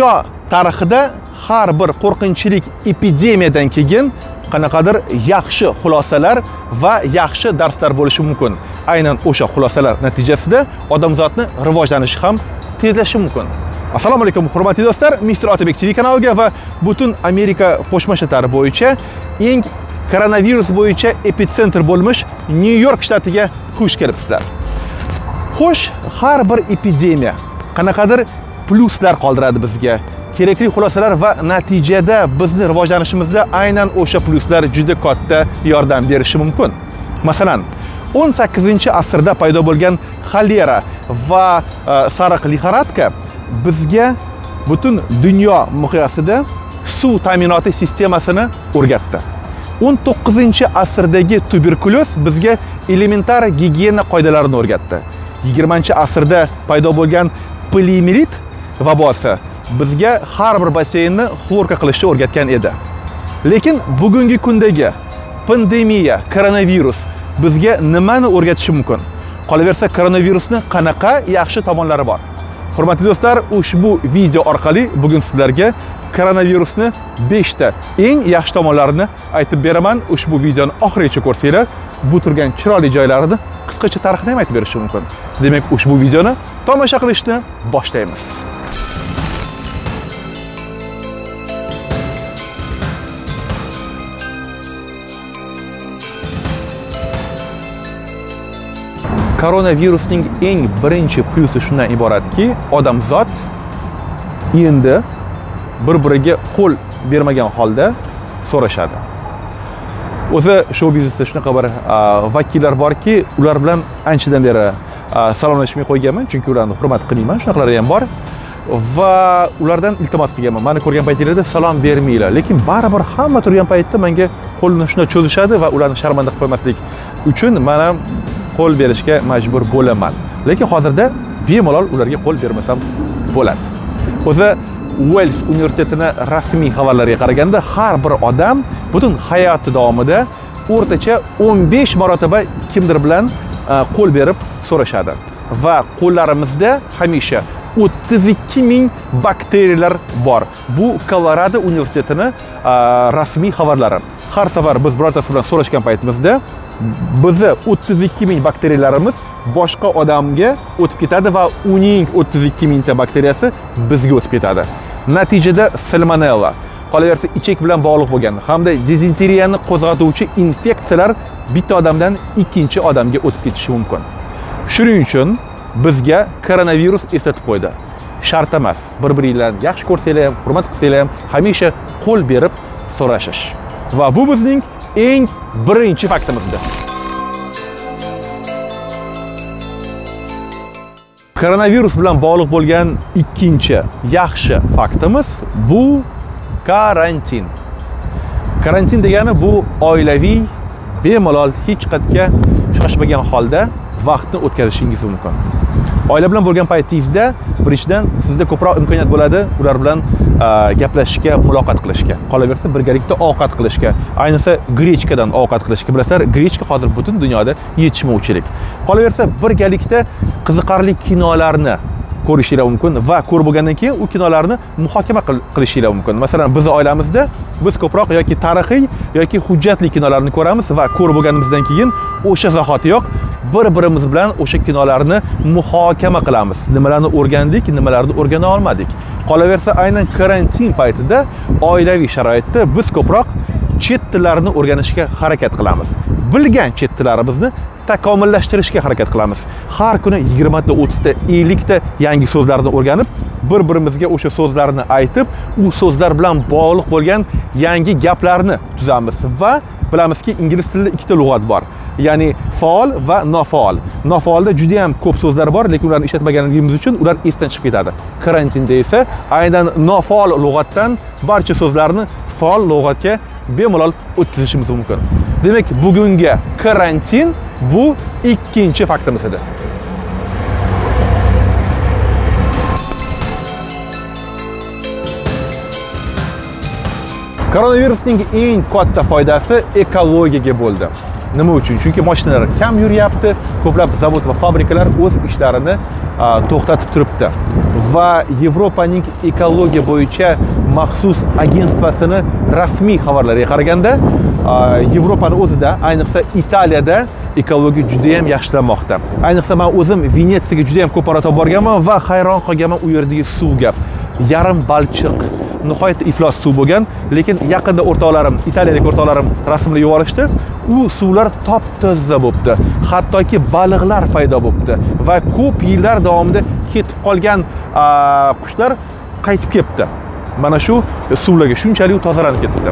dunyo tarixida har bir qo'rqinchlik epidemiyadan keyin qanaqadir yaxshi xulosalar va yaxshi darslar bo'lishi mumkin. Aynan o'sha xulosalar natijasida odamzodni rivojlanishi ham tezlashishi mumkin. Assalomu alaykum hurmatli do'stlar. Mister otabek tv kanaliga va butun amerika qo'shma shtatlari bo'yicha eng koronavirus bo'yicha epitsentr bo'lmish nyu york shtatiga xush kelibsizlar. Xo'sh har bir epidemiya qanaqadir plyuslar qoldiradi bizga. Kerakli xulosalar va natijada bizni rivojlanishimizda aynan o'sha plyuslar juda katta yordam berishi mumkin. Masalan 18 asrda paydo bo'lgan xolera va e, sariq lixoradka bizga butun dunyo miqyosida suv ta'minoti sistemasini o'rgatdi. 19 asrdagi tuberkulyoz bizga elementar gigiyena qoidalarini o'rgatdi. 20 asrda paydo bo'lgan polimerit vabosi bizga har bir basseynni xlorka qilishni o'rgatgan edi. Lekin bugungi kundagi pandemiya koronavirus bizga nimani o'rgatishi mumkin? Qolaversa koronavirusni qanaqa yaxshi tomonlari bor? Hurmatli do'stlar ushbu video orqali bugun sizlarga koronavirusni 5 ta eng yaxshi tomonlarini aytib beraman. Ushbu videoni oxirigacha ko'rsanglar bu turgan chiroyli joylarini qisqacha tarixini ham aytib berishim mumkin. Demak ushbu videoni tomosha qilishni boshlaymiz. Koronavirusning eng birinchi plyusi shundan iboratki odamzod endi bir biriga qo'l bermagan holda so'rashadi. O'zi shou biznesda shunaqa bir vakillar borki ular bilan anchadan beri salomlashmay qo'yganman chunki ularni hurmat qilmayman shunaqalari ham bor. Va ulardan iltimos qilganman. Mani ko'rgan paytinglarda salom bermanglar lekin baribir hamma turgan paytda menga qo'lni shunday cho'zishadi va ularni sharmanda qilib qo'ymaslik uchun man ham qo'l berishga majbur bo'laman. Lekin hozirda bemalol ularga qo'l bermasam bo'ladi. O'zi uels universitetini rasmiy xabarlariga qaraganda har bir odam butun hayoti davomida o'rtacha 15 marotaba kimdir bilan e, qo'l berib so'rashadi. Va qo'llarimizda hamisha 32 ming bakteriyalar bor. Bu kolorado universitetini e, rasmiy xabarlari. Har safar biz birortasi bilan so'rashgan paytimizda bizni 32 ming bakteriyalarimiz boshqa odamga o'tib ketadi va uning 32 mingta bakteriyasi bizga o'tib ketadi. Natijada salmonella qolaversa ichak bilan bog'liq bo'lgan hamda dezinteriyani qo'zg'atuvchi infeksiyalar bitta odamdan ikkinchi odamga o'tib ketishi mumkin. Shuning uchun bizga koronavirus eslatib qo'ydi. Shart emas bir biringlarni yaxshi ko'rsanglar ham hurmat qilsanglar ham hamisha qo'l berib so'rashish. Va bu bizning eng birinchi faktimizdir koronavirus bilan bog'liq bo'lgan ikkinchi yaxshi faktimiz bu karantin. Karantin degani bu oilaviy bemalol hech qayerga shoshmagan holda vaqtni o'tkazishingiz mumkin. Oila bilan bo'lgan paytingizda birinchidan sizda ko'proq imkoniyat bo'ladi ular bilan e, gaplashishga muloqot qilishga. Qolaversa birgalikda ovqat qilishga ayniqsa grechkadan ovqat qilishga. Bilasizlar grechka hozir butun dunyoda yetishmovchilik. Qolaversa birgalikda qiziqarli kinolarni ko'rishinglar mumkin va ko'rib bo'lgandan keyin u kinolarni muhokama qilishinglar mumkin. Masalan bizni oilamizda biz ko'proq yoki tarixiy yoki hujjatli kinolarni ko'ramiz va ko'rib bo'lganimizdan keyin o'sha zahotiyoq bir birimiz bilan o'sha kinolarni muhokama qilamiz. Nimalarni o'rgandik nimalarni o'rgana olmadik. Qolaversa aynan karantin paytida oilaviy sharoitda biz ko'proq chet tillarini o'rganishga harakat qilamiz. Bilgan chet tillarimizni takomillashtirishga harakat qilamiz. Har kuni yigirmata o'ttizta ellikta yangi so'zlarni o'rganib bir birimizga o'sha so'zlarni aytib u so'zlar bilan bog'liq bo'lgan yangi gaplarni tuzamiz va bilamizki ingliz tilida ikkita lug'at bor ya'ni faol va nofaol. Nofaolda juda yam ko'p so'zlar bor lekin ularni ishlatmaganligimiz uchun ular esdan chiqib ketadi. Karantinda esa aynan nofaol lug'atdan barcha so'zlarni faol lug'atga bemalol o'tkazishimiz mumkin. Demak bugungi karantin bu ikkinchi faktimiz edi. Koronavirusning eng katta foydasi ekologiyaga bo'ldi. Nima uchun? Chunki mashinalar kam yuryapti ko'plab zavod va fabrikalar o'z ishlarini to'xtatib turibdi. Va yevropaning ekologiya bo'yicha maxsus agentvasini rasmiy xabarlariga qaraganda yevropani o'zida ayniqsa italiyada ekologiya juda ham yaxshilanmoqda ayniqsa man o'zim venetsiyaga juda ham ko'p marotaba borganman va hayron qolganman u yerdagi suvga yarim balchiq nihoyatda iflos suv bo'lgan lekin yaqinda o'rtoqlarim italiyalik o'rtoqlarim rasmlar yuborishdi. U suvlar top toza bo'libdi. Hattoki baliqlar paydo bo'libdi va ko'p yillar davomida ketib qolgan qushlar qaytib kelibdi mana shu suvlarga shunchalik tozalanib ketibdi.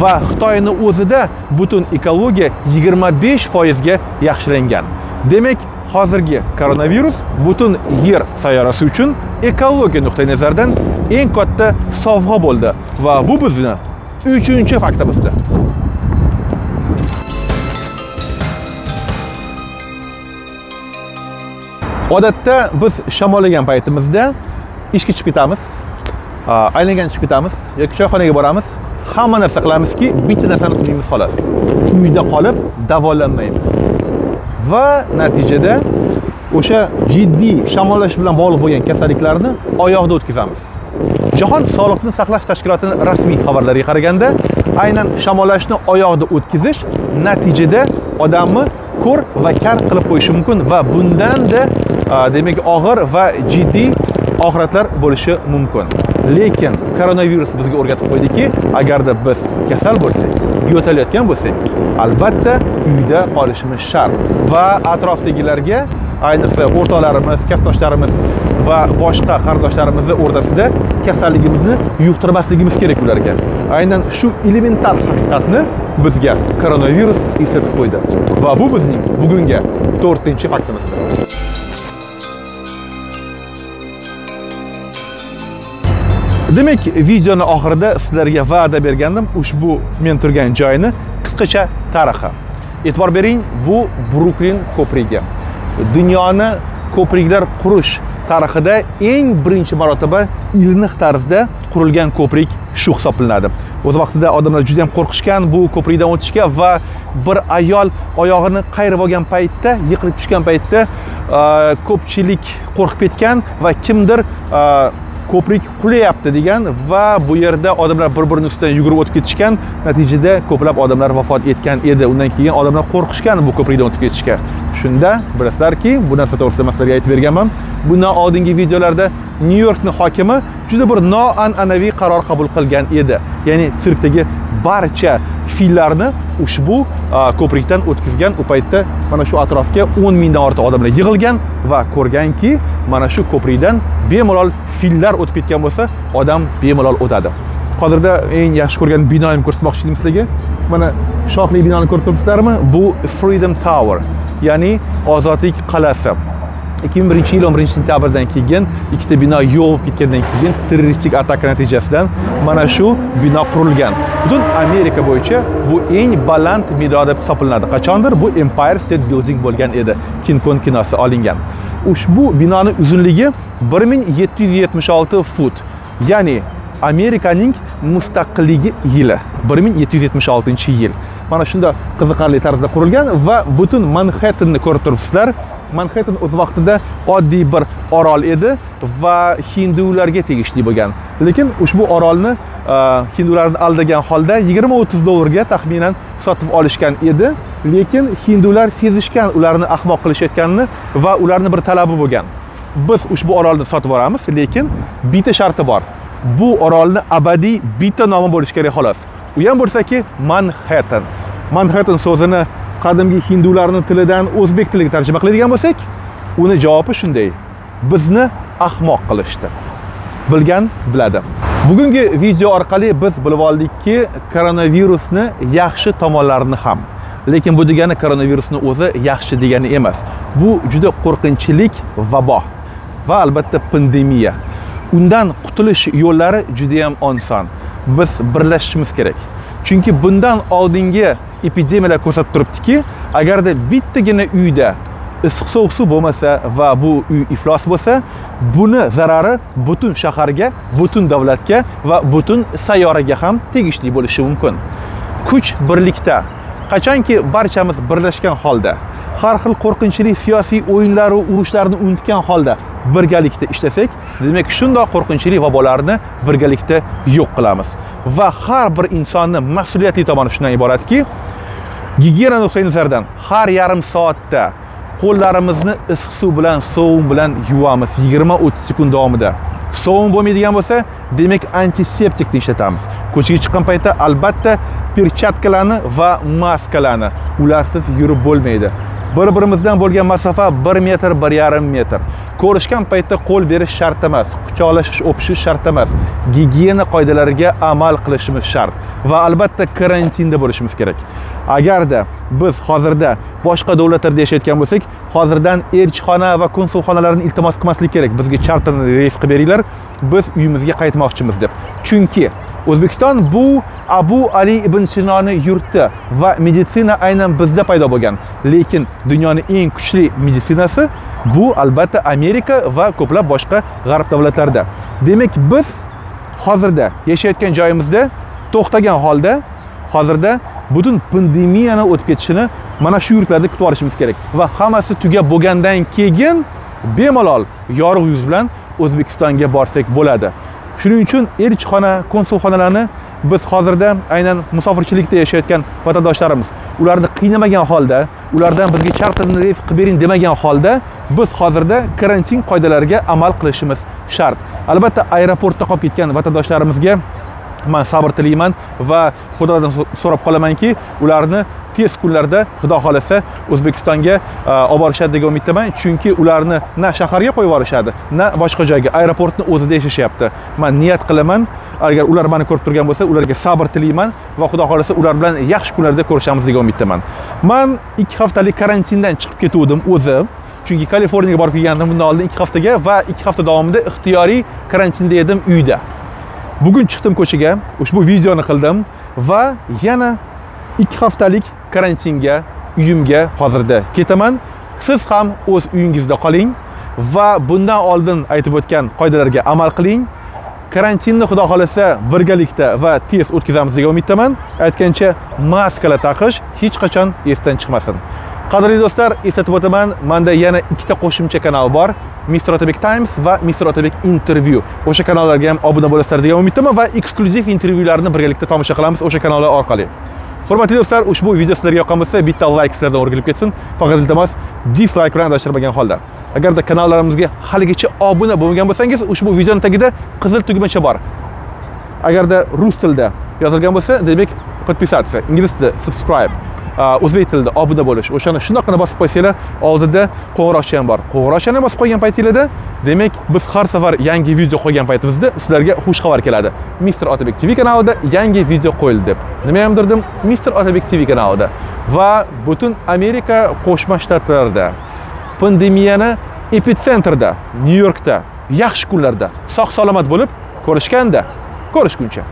Va xitoyni o'zida butun ekologiya yigirma besh foizga yaxshilangan. Demak hozirgi koronavirus butun yer sayyorasi uchun ekologiya nuqtai nazaridan eng katta sovg'a bo'ldi va bu bizni uchinchi faktimizdir odatda biz shamollagan paytimizda ishga chiqib ketamiz aylangan chiqib ketamiz yoki choyxonaga boramiz hamma narsa qilamizki bitta narsani qilmaymiz xolos. Uyda qolib davolanmaymiz. Va natijada o'sha jiddiy shamollash bilan bog'liq bo'lgan kasalliklarni oyoqda o'tkazamiz. Jahon sog'liqni saqlash tashkilotini rasmiy xabarlariga qaraganda aynan shamollashni oyoqda o'tkazish natijada odamni ko'r va kar qilib qo'yishi mumkin va bundanda demak og'ir va jiddiy oxiratlar bo'lishi mumkin. Lekin koronavirus bizga o'rgatib qo'ydiki agarda biz kasal bo'lsak yo'talayotgan bo'lsak albatta uyda qolishimiz shart va atrofdagilarga ayniqsa o'rtoqlarimiz kasbdoshlarimiz va boshqa qarindoshlarimizni o'rtasida kasalligimizni yuqtirmasligimiz kerak ularga. Aynan shu elementar haqiqatni bizga koronavirus eslatib qo'ydi. Va bu bizning bugungi to'rtinchi faktimizdir demak videoni oxirida sizlarga va'da bergandim. Ushbu men turgan joyni qisqacha tarixi e'tibor bering bu bruklin ko'prigi dunyoni ko'priklar qurish tarixida eng birinchi marotaba ilmiy tarzda qurilgan ko'prik shu hisoblanadi. O'z vaqtida odamlar juda ham qo'rqishgan bu ko'prikdan o'tishga va bir ayol oyog'ini qayirib olgan paytda yiqilib tushgan paytda e, ko'pchilik qo'rqib ketgan va kimdir e, ko'prik qulayapti degan va bu yerda odamlar bir birini ustidan yugurib o'tib ketishgan natijada ko'plab odamlar vafot etgan edi. Undan keyin odamlar qo'rqishgan bu ko'prikdan o'tib ketishga. Shunda bilasizlarki bu narsa to'g'risida man sizlarga aytib berganman. Bundan oldingi videolarda nyu yorkni hokimi juda bir noan'anaviy qaror qabul qilgan edi. Ya'ni sirkdagi barcha fillarni ushbu ko'prikdan o'tkazgan u paytda mana shu atrofga o'n mingdan ortiq odamlar yig'ilgan va ko'rganki mana shu ko'prikdan bemalol fillar o'tib ketgan bo'lsa odam bemalol o'tadi. Hozirda eng yaxshi ko'rgan binoyimni ko'rsatmoqchi edim sizlarga. Mana shohli binoni ko'rib turibsizlarmi bu freedom tower. Ya'ni ozodlik qal'asi. ikki ming birinchi yil o'n birinchi sentyabrdan keyin ikkita bino yo'q bo'lib ketgandan keyin terroristik ataka natijasidan mana shu bino qurilgan. Butun amerika bo'yicha bu eng baland bino deb hisoblanadi. Qachondir bu empire state building bo'lgan edi kinkon kinosi olingan. Ushbu binoni uzunligi bir ming yetti yuz yetmish olti fut ya'ni amerikaning mustaqilligi yili bir ming yetti yuz yetmish oltinchi yil. Mana shunday qiziqarli tarzda qurilgan va butun manhattanni ko'rib turibsizlar. Manhattan o'z vaqtida oddiy bir orol edi va hindularga tegishli bo'lgan. Lekin ushbu orolni e, hindularni aldagan holda yigirma o'ttiz dollarga taxminan sotib olishgan edi. Lekin hindular sezishgan ularni ahmoq qilishayotganini va ularni bir talabi bo'lgan. Biz ushbu orolni sotib olamiz lekin bitta sharti bor. Bu orolni abadiy bitta nomi bo'lishi kerak xolos. U ham bo'lsaki manhattan. Manhattan so'zini qadimgi hindularni tilidan o'zbek tiliga tarjima qiladigan bo'lsak uni javobi shunday. Bizni ahmoq qilishdi. Bilgan biladi. Bugungi video orqali biz bilib oldikki koronavirusni yaxshi tomonlarini ham lekin bu degani koronavirusni o'zi yaxshi degani emas. Bu juda qo'rqinchlik vabo va albatta pandemiya. Undan qutulish yo'llari juda ham oson. Biz birlashishimiz kerak. Chunki bundan oldingi epidemiyalar ko'rsatib turibdiki agarda bittagina uyda issiq sovuq suv bo'lmasa va bu uy iflos bo'lsa buni zarari butun shaharga butun davlatga va butun sayyoraga ham tegishli bo'lishi mumkin. Kuch birlikda qachonki barchamiz birlashgan holda har xil qo'rqinchli siyosiy o'yinlaru va urushlarni unutgan holda birgalikda ishlasak demak shundoq qo'rqinchli vabolarni birgalikda yo'q qilamiz. Va har bir insonni mas'uliyatli tomoni shundan iboratki gigiyena nuqtai nazaridan har yarim soatda qo'llarimizni issiq suv bilan sovun bilan yuvamiz 20-30 sekund davomida. Sovun bo'lmaydigan bo'lsa demak antiseptikni ishlatamiz. Ko'chaga chiqqan paytda albatta perchatkalarni va maskalarni ularsiz yurib bo'lmaydi bir birimizdan bo'lgan masofa bir metr bir yarim metr ko'rishgan paytda qo'l berish shart emas quchoqlashish o'pishish shart emas. Gigiyena qoidalariga amal qilishimiz shart va albatta karantinda bo'lishimiz kerak. Agarda biz hozirda boshqa davlatlarda yashayotgan bo'lsak hozirdan elchixona va konsulxonalarni iltimos qilmaslik kerak. Bizga charterni reys qilib beringlar biz uyimizga qaytmoqchimiz deb. Chunki o'zbekiston bu abu ali ibn sinoni yurti va meditsina aynan bizda paydo bo'lgan. Lekin dunyoni eng kuchli meditsinasi bu albatta amerika amerika va ko'plab boshqa g'arb davlatlarida. Demak biz hozirda yashayotgan joyimizda to'xtagan holda hozirda butun pandemiyani o'tib ketishini mana shu yurtlarda kutib olishimiz kerak. Va hammasi tugab bo'lgandan keyin bemalol yorug' yuz bilan o'zbekistonga borsak bo'ladi. Shuning uchun elchixona konsulxonalarni biz hozirda aynan musofirchilikda yashayotgan vatandoshlarimiz ularni qiynamagan holda ulardan bizga charterni reys qilib bering demagan holda biz hozirda karantin qoidalariga amal qilishimiz shart. Albatta aeroportda qolib ketgan vatandoshlarimizga man sabr tilayman va xudodan so'rab qolamanki ularni tez kunlarda xudo xohlasa o'zbekistonga e, olib borishadi degan umiddaman. Chunki ularni na shaharga qo'yib yuborishadi na boshqa joyga aeroportni o'zida yashashyapti. Man niyat qilaman agar ular mani ko'rib turgan bo'lsa ularga sabr tilayman va xudo xohlasa ular bilan yaxshi kunlarda ko'rishamiz degan umiddaman. Man ikki haftalik karantindan chiqib ketuvdim o'zim chunki kaliforniyaga borib kelgandim bundan oldin ikki haftaga va ikki hafta davomida ixtiyoriy karantinda edim uyda. Bugun chiqdim ko'chaga ushbu videoni qildim va yana ikki haftalik karantinga uyimga hozirda ketaman. Siz ham o'z uyingizda qoling va bundan oldin aytib o'tgan qoidalarga amal qiling. Karantinni xudo xohlasa birgalikda va tez o'tkazamiz degan umiddaman. Aytgancha maskalar taqish hech qachon esdan chiqmasin. Qadrli do'stlar eslatib o'taman manda yana ikkita qo'shimcha kanal bor mister otabek times va mister otabek intervyu o'sha kanallarga ham obuna bo'lasizlar degan umiddaman va eksklyuziv intervyularni birgalikda tomosha qilamiz o'sha kanallar orqali. Hurmatli do'stlar ushbu video sizlarga yoqqan bo'lsa bitta layk sizlardan o'rgilib ketsin. Faqat iltimos dislayk bilan adashtirmagan holda. Agarda kanallarimizga haligacha obuna bo'lmagan bo'lsangiz ushbu videoni tagida qizil tugmacha bor. Agarda rus tilida yozilgan bo'lsa demak подписаться ingliz tilida subscribe. O'zbek tilida obuna bo'lish. O'shani shundoqqina bosib qo'ysanglar oldida qo'ng'iroqcha ham bor. Qo'ng'iroqchani bosib qo'ygan paytinglarda demak biz har safar yangi video qo'ygan paytimizda sizlarga xushxabar keladi. Mister otabek tv kanalida yangi video qo'yildi deb. Nima ham derdim? Mister otabek tv kanalida. Va butun amerika qo'shma shtatlarida pandemiyani epitsentrida nyu yorkda yaxshi kunlarda sog' salomat bo'lib ko'rishganda ko'rishguncha